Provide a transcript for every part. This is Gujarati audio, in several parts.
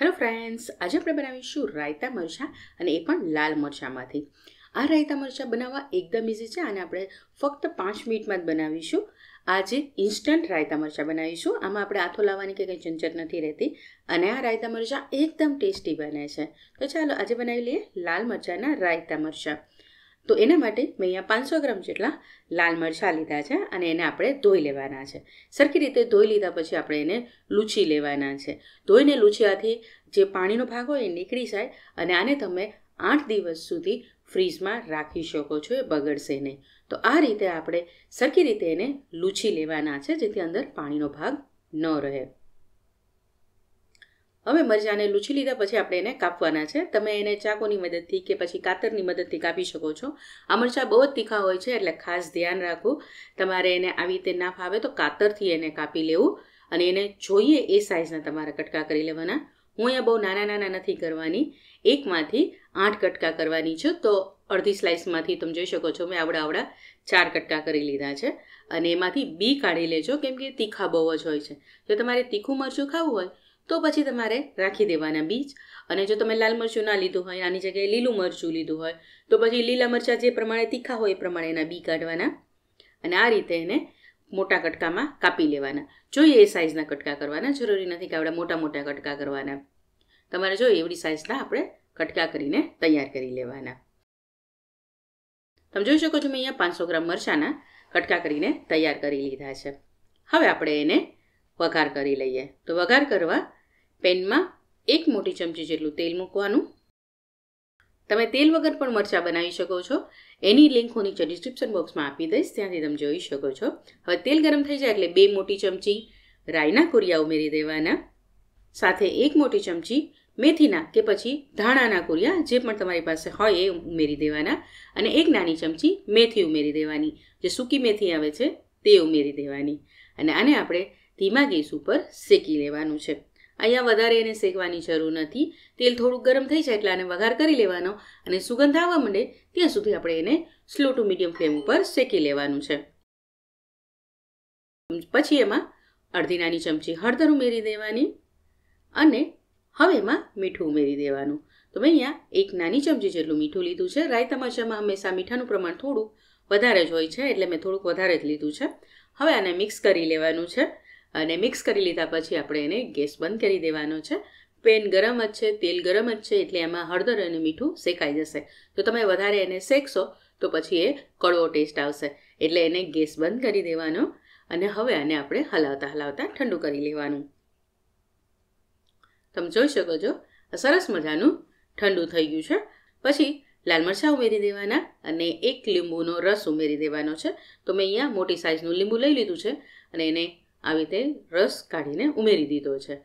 હેલો ફ્રેન્ડ્સ આજે આપણે બનાવીશું રાયતા મરચાં અને એ પણ લાલ મરચાંમાંથી. આ રાયતા મરચાં બનાવવા એકદમ ઇઝી છે અને આપણે ફક્ત પાંચ મિનિટમાં જ બનાવીશું. આજે ઇન્સ્ટન્ટ રાયતા મરચાં બનાવીશું. આમાં આપણે આથો લાવવાની કે કંઈ ઝંઝટ નથી રહેતી. અને આ રાયતા મરચાં એકદમ ટેસ્ટી બને છે. તો ચાલો આજે બનાવી લઈએ લાલ મરચાંના રાયતા મરચાં. તો એના માટે મેં અહીંયા પાંચસો ગ્રામ જેટલા લાલ મરચાં લીધા છે અને એને આપણે ધોઈ લેવાના છે. સરખી રીતે ધોઈ લીધા પછી આપણે એને લૂછી લેવાના છે. ધોઈને લૂછ્યાથી જે પાણીનો ભાગ હોય એ નીકળી જાય અને આને તમે આઠ દિવસ સુધી ફ્રીજમાં રાખી શકો છો, એ બગડશે નહીં. તો આ રીતે આપણે સરખી રીતે એને લૂછી લેવાના છે જેથી અંદર પાણીનો ભાગ ન રહે. હવે મરચાંને લૂછી લીધા પછી આપણે એને કાપવાના છે. તમે એને ચાકુની મદદથી કે પછી કાતરની મદદથી કાપી શકો છો. આ મરચાં બહુ જ તીખા હોય છે, એટલે ખાસ ધ્યાન રાખવું. તમારે એને આવી રીતે ના ફાવે તો કાતરથી એને કાપી લેવું અને એને જોઈએ એ સાઇઝના તમારે કટકા કરી લેવાના. હું અહીંયા બહુ નાના નાના નથી કરવાની. એકમાંથી આઠ કટકા કરવાની છું, તો અડધી સ્લાઇસમાંથી તમે જોઈ શકો છો મેં આવડા આવડા ચાર કટકા કરી લીધા છે. અને એમાંથી બી કાઢી લેજો, કેમ કે તીખા બહુ જ હોય છે. જો તમારે તીખું મરચું ખાવું હોય તો પછી તમારે રાખી દેવાના બીજ. અને જો તમે લાલ મરચું ના લીધું હોય, આની જગ્યાએ લીલું મરચું લીધું હોય, તો પછી લીલા મરચાં જે પ્રમાણે તીખા હોય એ પ્રમાણે એના બી કાઢવાના. અને આ રીતે એને મોટા કટકામાં કાપી લેવાના. જોઈએ એ સાઇઝના કટકા કરવાના, જરૂરી નથી કે આપણે મોટા મોટા કટકા કરવાના. તમારે જોઈએ એવડી સાઇઝના આપણે કટકા કરીને તૈયાર કરી લેવાના. તમે જોઈ શકો છો મેં અહીંયા પાંચસો ગ્રામ મરચાંના કટકા કરીને તૈયાર કરી લીધા છે. હવે આપણે એને વઘાર કરી લઈએ. તો વઘાર કરવા પેનમાં એક મોટી ચમચી જેટલું તેલ મૂકવાનું. તમે તેલ વગર પણ મરચાં બનાવી શકો છો. એની લિંક હું નીચે ડિસ્ક્રિપ્શન બોક્સમાં આપી દઈશ. ત્યાંથી તમે જોઈ શકો છો. હવે તેલ ગરમ થઈ જાય એટલે બે મોટી ચમચી રાઈના કુરિયા ઉમેરી દેવાના. સાથે એક મોટી ચમચી મેથીના કે પછી ધાણાના કુરિયા જે પણ તમારી પાસે હોય એ ઉમેરી દેવાના. અને એક નાની ચમચી મેથી ઉમેરી દેવાની. જે સૂકી મેથી આવે છે તે ઉમેરી દેવાની. અને આને આપણે ધીમા ગેસ ઉપર શેકી લેવાનું છે. અહીંયા વધારે એને શેકવાની જરૂર નથી. તેલ થોડું ગરમ થઈ જાય એટલે આને વઘાર કરી લેવાનો અને સુગંધ આવવા માંડે ત્યાં સુધી આપણે એને સ્લો ટુ મીડિયમ ફ્લેમ ઉપર શેકી લેવાનું છે. પછી એમાં અડધી નાની ચમચી હળદર ઉમેરી દેવાની અને હવે એમાં મીઠું ઉમેરી દેવાનું. તો મેં અહીંયા એક નાની ચમચી જેટલું મીઠું લીધું છે. રાયતા મરચાંમાં હંમેશા મીઠાનું પ્રમાણ થોડું વધારે જ હોય છે એટલે મેં થોડુંક વધારે જ લીધું છે. હવે આને મિક્સ કરી લેવાનું છે. અને મિક્સ કરી લીધા પછી આપણે એને ગેસ બંધ કરી દેવાનો છે. પેન ગરમ જ છે, તેલ ગરમ જ છે, એટલે એમાં હળદર અને મીઠું શેકાઈ જશે. તો તમે વધારે એને શેકશો, તો પછી એ કડવો ટેસ્ટ આવશે. એટલે એને ગેસ બંધ કરી દેવાનો અને હવે આને આપણે હલાવતા હલાવતા ઠંડુ કરી લેવાનું. તમે જોઈ શકો છો, સરસ મજાનું ઠંડુ થઈ ગયું છે. પછી લાલ મરચાં ઉમેરી દેવાના અને એક લીંબુનો રસ ઉમેરી દેવાનો છે. તો મેં અહીંયા મોટી સાઇઝનું લીંબુ લઈ લીધું છે અને એને આવી રીતે રસ કાઢીને ઉમેરી દીધો છે.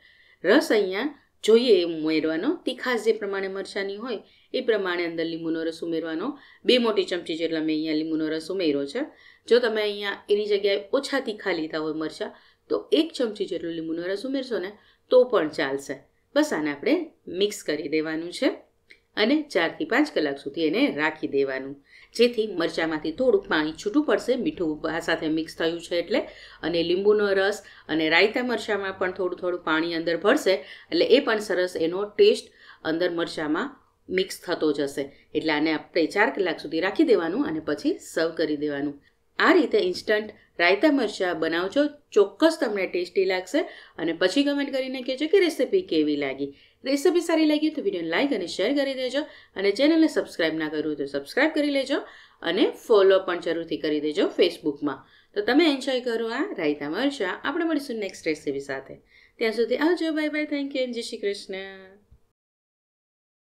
રસ અહીંયા જોઈએ એ ઉમેરવાનો, તીખાશ જે પ્રમાણે મરચાંની હોય, એ પ્રમાણે અંદર લીંબુનો રસ ઉમેરવાનો. બે મોટી ચમચી જેટલા મેં અહીંયા લીંબુનો રસ ઉમેર્યો છે. જો તમે અહીંયા એની જગ્યાએ ઓછા તીખા લીધા હોય મરચાં, તો એક ચમચી જેટલો લીંબુનો રસ ઉમેરશો ને, તો પણ ચાલશે. બસ આને આપણે મિક્સ કરી દેવાનું છે. અને ચારથી પાંચ કલાક સુધી એને રાખી દેવાનું. જેથી મરચાંમાંથી થોડુંક પાણી છૂટું પડશે. મીઠું આ સાથે મિક્સ થયું છે એટલે. અને લીંબુનો રસ અને રાયતા મરચાંમાં પણ થોડું થોડું પાણી અંદર ભરશે. એટલે એ પણ સરસ એનો ટેસ્ટ અંદર મરચાંમાં મિક્સ થતો જશે. એટલે આને આપણે ચાર કલાક સુધી રાખી દેવાનું અને પછી સર્વ કરી દેવાનું. આ રીતે ઇન્સ્ટન્ટ રાયતા મરચાં બનાવજો, ચોક્કસ તમને ટેસ્ટી લાગશે અને પછી કમેન્ટ કરીને કહેજો કે રેસીપી કેવી લાગી. રેસીપી સારી લાગી તો વિડીયોને લાઇક અને શેર કરી દેજો અને ચેનલને સબસ્ક્રાઇબ ના કરવું તો સબસ્ક્રાઇબ કરી લેજો અને ફોલો પણ જરૂરથી કરી દેજો ફેસબુકમાં તો તમે એન્જોય કરો આ રાયતા મરચાં. આપણે મળીશું નેક્સ્ટ રેસીપી સાથે. ત્યાં સુધી આવજો બાય બાય થેન્ક યુ જય શ્રી કૃષ્ણ.